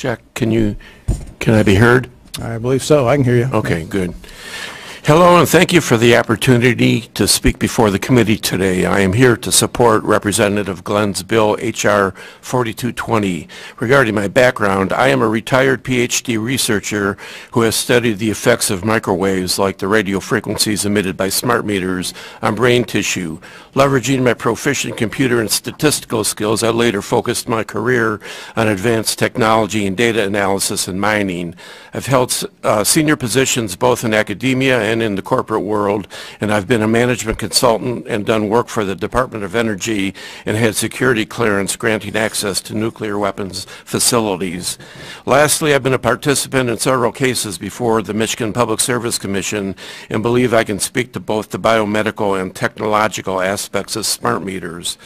Jack, can you, can I be heard? I believe so. I can hear you. Okay, good. Hello, and thank you for the opportunity to speak before the committee today. I am here to support Representative Glenn's bill, H.R. 4220. Regarding my background, I am a retired Ph.D. researcher who has studied the effects of microwaves like the radio frequencies emitted by smart meters on brain tissue. Leveraging my proficient computer and statistical skills, I later focused my career on advanced technology and data analysis and mining. I've held uh, senior positions both in academia and in the corporate world, and I've been a management consultant and done work for the Department of Energy and had security clearance granting access to nuclear weapons facilities. Lastly, I've been a participant in several cases before the Michigan Public Service Commission and believe I can speak to both the biomedical and technological aspects of smart meters.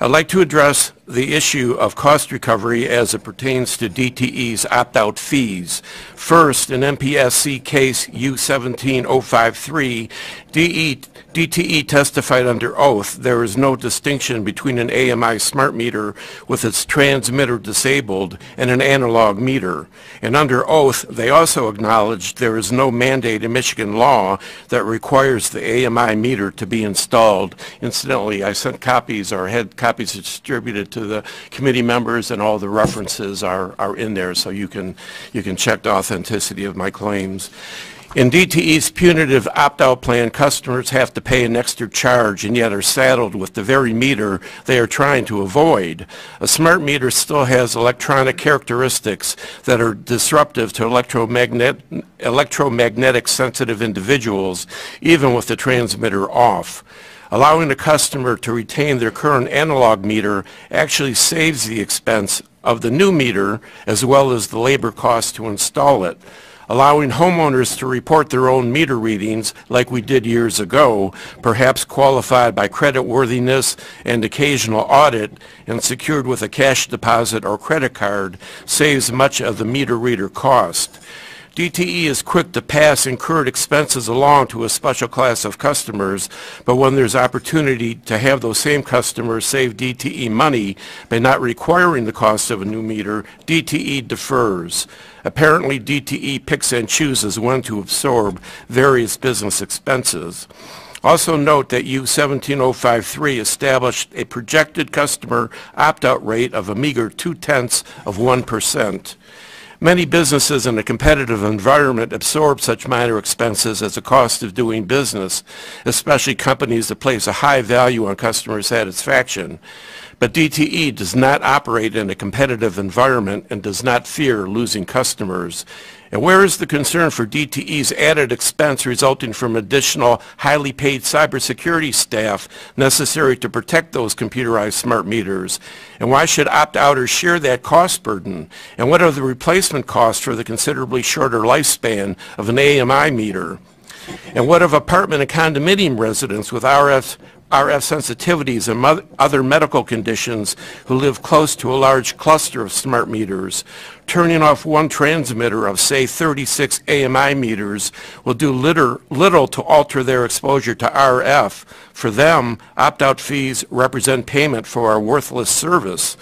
I'd like to address the issue of cost recovery as it pertains to DTE's opt-out fees. First, in MPSC case U17053, DE DTE testified under oath there is no distinction between an AMI smart meter with its transmitter disabled and an analog meter. And under oath, they also acknowledged there is no mandate in Michigan law that requires the AMI meter to be installed. Incidentally, I sent copies or had copies distributed to the committee members and all the references are, are in there so you can, you can check the authenticity of my claims. In DTE's punitive opt-out plan, customers have to pay an extra charge and yet are saddled with the very meter they are trying to avoid. A smart meter still has electronic characteristics that are disruptive to electromagnet electromagnetic sensitive individuals, even with the transmitter off. Allowing the customer to retain their current analog meter actually saves the expense of the new meter as well as the labor cost to install it allowing homeowners to report their own meter readings like we did years ago, perhaps qualified by credit worthiness and occasional audit and secured with a cash deposit or credit card, saves much of the meter reader cost. DTE is quick to pass incurred expenses along to a special class of customers, but when there's opportunity to have those same customers save DTE money by not requiring the cost of a new meter, DTE defers. Apparently, DTE picks and chooses when to absorb various business expenses. Also note that U17053 established a projected customer opt-out rate of a meager two-tenths of 1%. Many businesses in a competitive environment absorb such minor expenses as a cost of doing business, especially companies that place a high value on customer satisfaction. But DTE does not operate in a competitive environment and does not fear losing customers. And where is the concern for DTE's added expense resulting from additional highly paid cybersecurity staff necessary to protect those computerized smart meters? And why should opt-outers share that cost burden? And what are the replacement costs for the considerably shorter lifespan of an AMI meter? And what of apartment and condominium residents with RF RF sensitivities and other medical conditions who live close to a large cluster of smart meters. Turning off one transmitter of, say, 36 AMI meters will do little, little to alter their exposure to RF. For them, opt-out fees represent payment for our worthless service.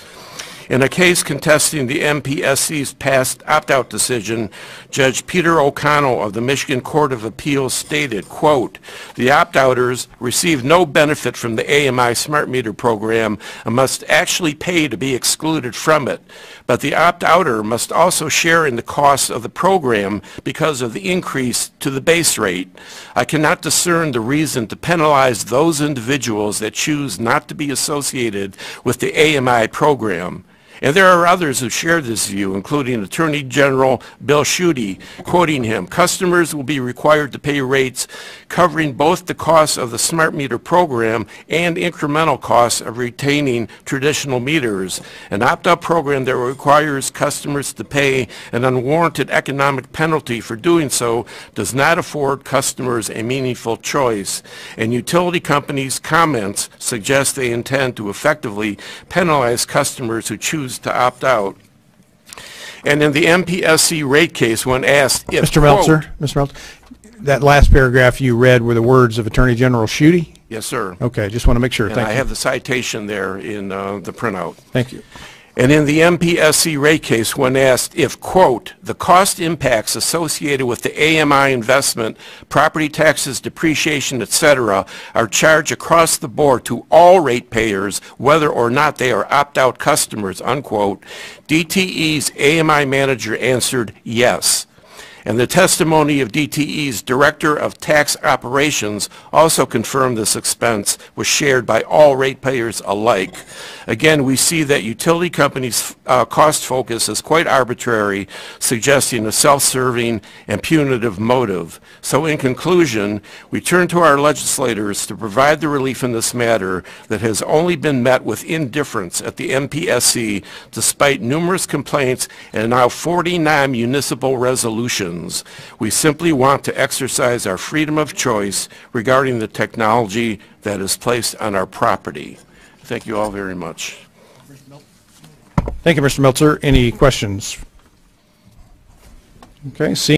In a case contesting the MPSC's past opt-out decision, Judge Peter O'Connell of the Michigan Court of Appeals stated, quote, the opt-outers receive no benefit from the AMI smart meter program and must actually pay to be excluded from it. But the opt-outer must also share in the costs of the program because of the increase to the base rate. I cannot discern the reason to penalize those individuals that choose not to be associated with the AMI program. And there are others who share this view, including Attorney General Bill Schuette, quoting him, customers will be required to pay rates covering both the costs of the smart meter program and incremental costs of retaining traditional meters. An opt-out program that requires customers to pay an unwarranted economic penalty for doing so does not afford customers a meaningful choice. And utility companies' comments suggest they intend to effectively penalize customers who choose choose to opt out. And in the MPSC rate case, when asked if, Mr. Meltzer, Mr. Meltzer, that last paragraph you read were the words of Attorney General Schuette? Yes, sir. Okay, just want to make sure. And Thank I you. have the citation there in uh, the printout. Thank you. And in the MPSC rate case, when asked if, quote, "the cost impacts associated with the AMI investment, property taxes, depreciation, et cetera, are charged across the board to all ratepayers, whether or not they are opt-out customers," unquote, DTE's AMI manager answered yes. And the testimony of DTE's Director of Tax Operations also confirmed this expense was shared by all ratepayers alike. Again, we see that utility companies' uh, cost focus is quite arbitrary, suggesting a self-serving and punitive motive. So in conclusion, we turn to our legislators to provide the relief in this matter that has only been met with indifference at the MPSC despite numerous complaints and now 49 municipal resolutions. We simply want to exercise our freedom of choice regarding the technology that is placed on our property. Thank you all very much. Thank you, Mr. Meltzer. Any questions? Okay, seeing